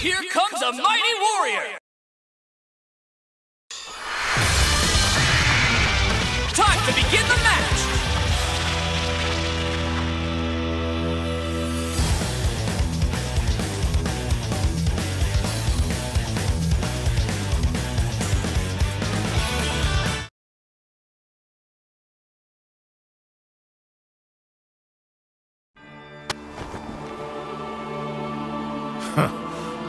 Here comes a mighty warrior! Time to begin the match!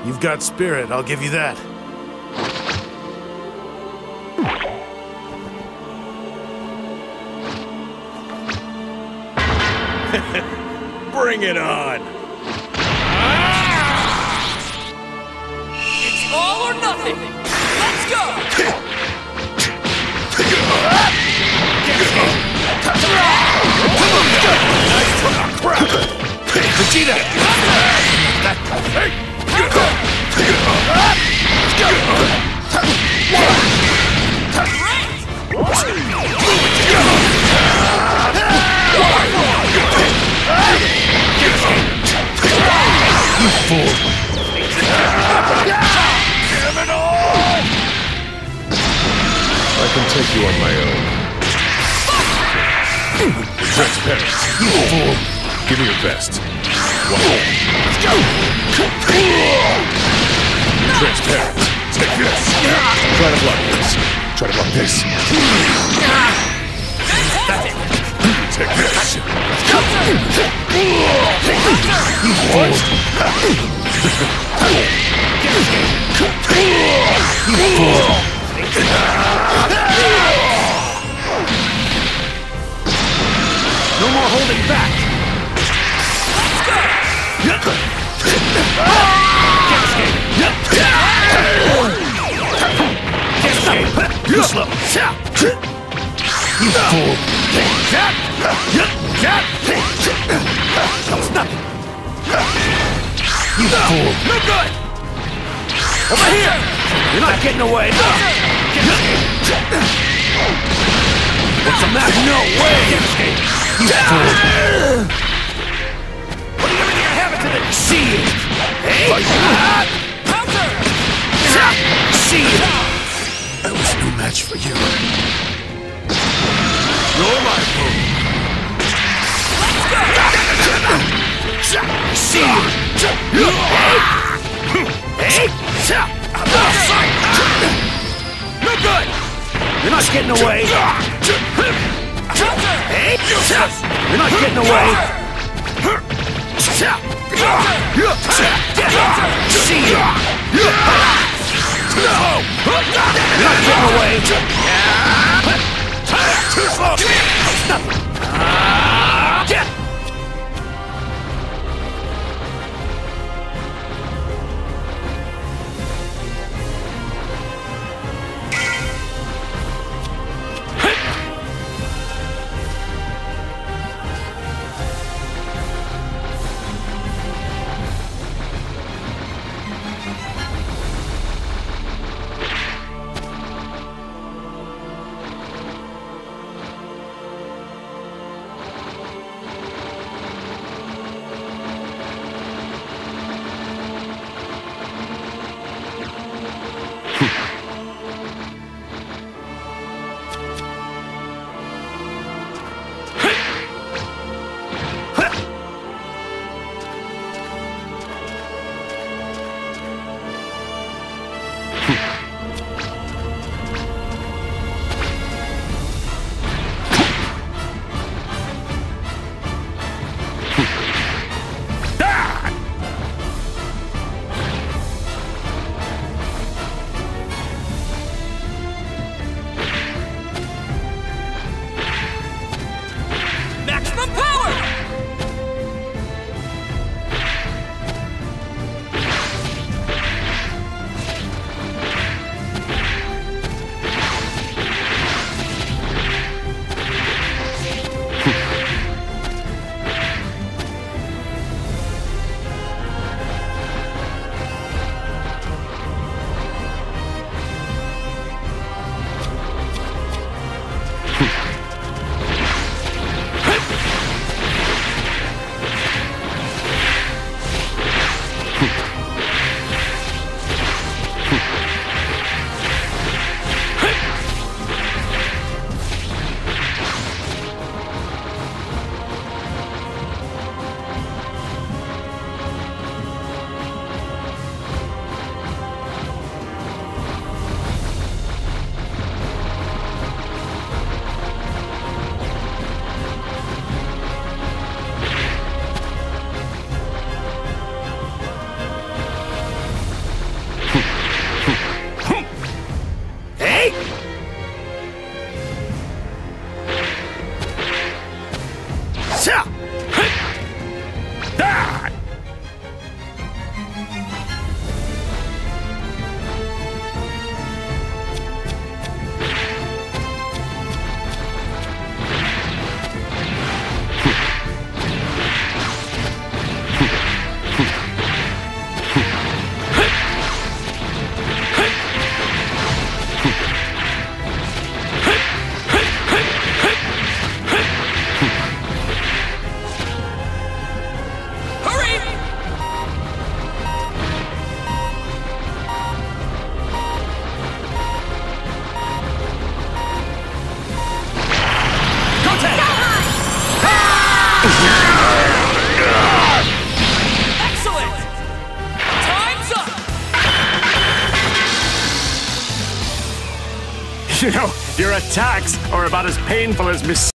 You've got spirit, I'll give you that. Bring it on! Ah! It's all or nothing! Let's go! I can take you on my own. Transparent. You fool! Give me your best. Let's go! Transparent. Take this! Try to block this. Try to block this. Fantastic! Take this. No more holding back! You slow! You fool! Nothing! You fool! No good! Over here! You're not getting away! What's the matter? No way! You fool! Putting everything I have into the... See it! You're not getting away! Hey! You're not getting away! See it! You're not getting away! 下。You know, your attacks are about as painful as mis-